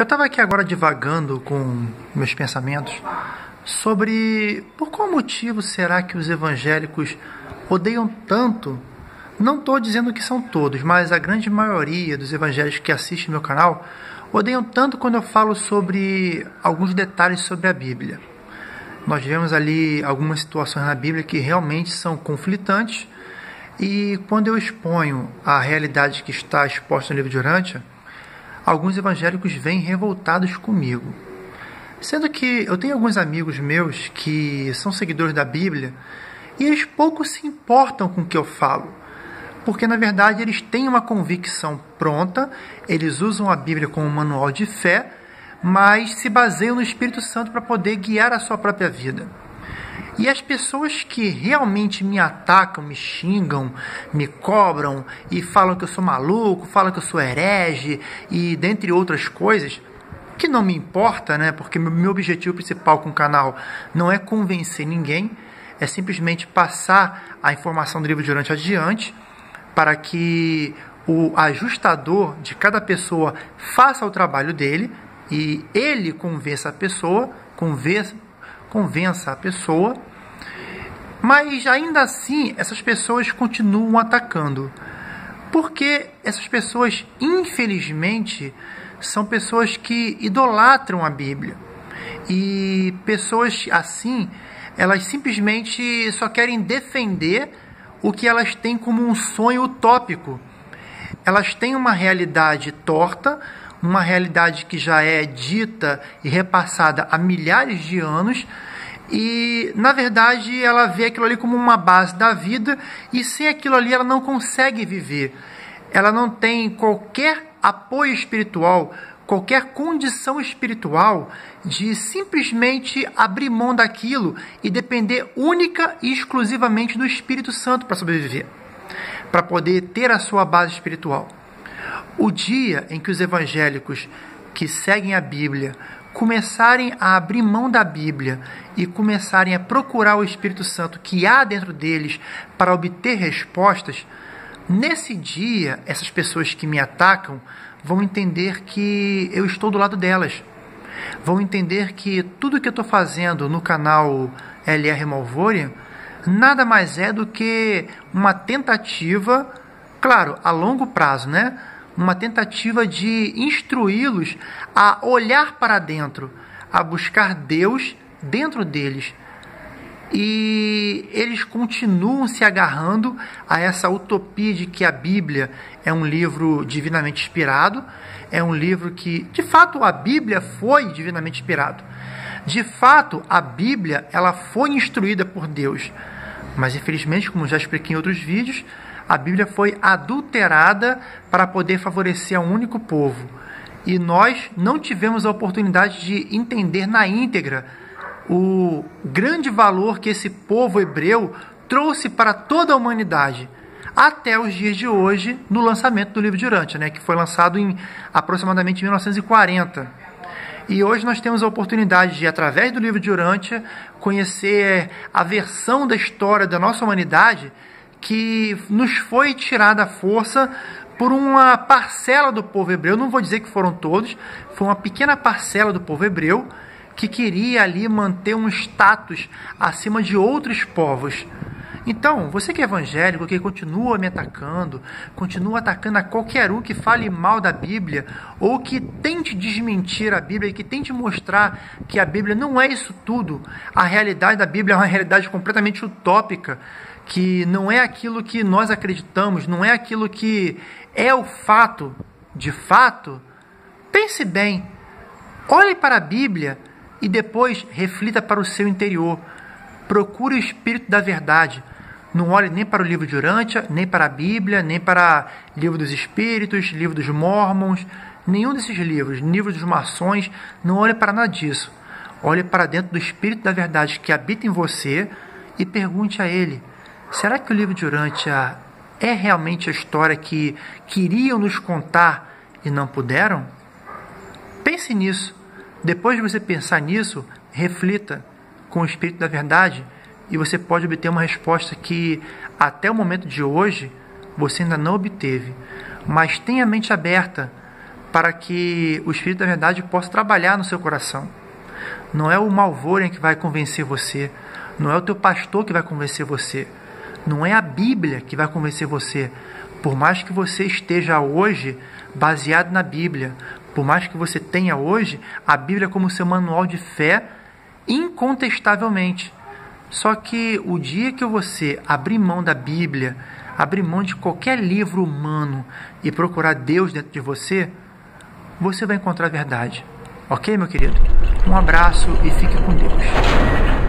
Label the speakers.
Speaker 1: Eu estava aqui agora divagando com meus pensamentos sobre por qual motivo será que os evangélicos odeiam tanto. Não estou dizendo que são todos, mas a grande maioria dos evangélicos que assistem meu canal odeiam tanto quando eu falo sobre alguns detalhes sobre a Bíblia. Nós vemos ali algumas situações na Bíblia que realmente são conflitantes e quando eu exponho a realidade que está exposta no livro de Urântia, alguns evangélicos vêm revoltados comigo. Sendo que eu tenho alguns amigos meus que são seguidores da Bíblia e eles pouco se importam com o que eu falo, porque na verdade eles têm uma convicção pronta, eles usam a Bíblia como um manual de fé, mas se baseiam no Espírito Santo para poder guiar a sua própria vida. E as pessoas que realmente me atacam, me xingam, me cobram e falam que eu sou maluco, falam que eu sou herege e dentre outras coisas, que não me importa, né? Porque meu objetivo principal com o canal não é convencer ninguém, é simplesmente passar a informação do livro durante adiante para que o ajustador de cada pessoa faça o trabalho dele e ele convença a pessoa, convença, convença a pessoa, mas ainda assim essas pessoas continuam atacando. Porque essas pessoas, infelizmente, são pessoas que idolatram a Bíblia. E pessoas assim, elas simplesmente só querem defender o que elas têm como um sonho utópico. Elas têm uma realidade torta, uma realidade que já é dita e repassada há milhares de anos, e na verdade ela vê aquilo ali como uma base da vida, e sem aquilo ali ela não consegue viver. Ela não tem qualquer apoio espiritual, qualquer condição espiritual de simplesmente abrir mão daquilo e depender única e exclusivamente do Espírito Santo para sobreviver, para poder ter a sua base espiritual. O dia em que os evangélicos que seguem a Bíblia começarem a abrir mão da Bíblia e começarem a procurar o Espírito Santo que há dentro deles para obter respostas, nesse dia, essas pessoas que me atacam vão entender que eu estou do lado delas. Vão entender que tudo que eu estou fazendo no canal LR Malvorian nada mais é do que uma tentativa, claro, a longo prazo, né? Uma tentativa de instruí-los a olhar para dentro, a buscar Deus dentro deles, e eles continuam se agarrando a essa utopia de que a Bíblia é um livro divinamente inspirado, é um livro que, de fato, a Bíblia foi divinamente inspirado. De fato, a Bíblia ela foi instruída por Deus, mas infelizmente, como já expliquei em outros vídeos, a Bíblia foi adulterada para poder favorecer a um único povo. E nós não tivemos a oportunidade de entender na íntegra o grande valor que esse povo hebreu trouxe para toda a humanidade até os dias de hoje no lançamento do livro de Urântia, né, que foi lançado em aproximadamente 1940. E hoje nós temos a oportunidade de, através do livro de Urântia, conhecer a versão da história da nossa humanidade que nos foi tirada a força por uma parcela do povo hebreu, não vou dizer que foram todos, foi uma pequena parcela do povo hebreu que queria ali manter um status acima de outros povos. Então, você que é evangélico, que continua me atacando, continua atacando a qualquer um que fale mal da Bíblia, ou que tente desmentir a Bíblia que tente mostrar que a Bíblia não é isso tudo. A realidade da Bíblia é uma realidade completamente utópica, que não é aquilo que nós acreditamos, não é aquilo que é o fato. De fato, pense bem. Olhe para a Bíblia e depois reflita para o seu interior. Procure o Espírito da Verdade. Não olhe nem para o livro de Urântia, nem para a Bíblia, nem para livro dos Espíritos, livro dos Mormons, nenhum desses livros, livro dos maçons, não olhe para nada disso. Olhe para dentro do Espírito da Verdade que habita em você e pergunte a ele: será que o livro de Urântia é realmente a história que queriam nos contar e não puderam? Pense nisso. Depois de você pensar nisso, reflita com o espírito da verdade e você pode obter uma resposta que até o momento de hoje você ainda não obteve. Mas tenha a mente aberta para que o Espírito da Verdade possa trabalhar no seu coração. Não é o Malvorian que vai convencer você, não é o teu pastor que vai convencer você, não é a Bíblia que vai convencer você. Por mais que você esteja hoje baseado na Bíblia, por mais que você tenha hoje a Bíblia como seu manual de fé, incontestavelmente. Só que o dia que você abrir mão da Bíblia, abrir mão de qualquer livro humano e procurar Deus dentro de você, você vai encontrar a verdade. Ok, meu querido? Um abraço e fique com Deus.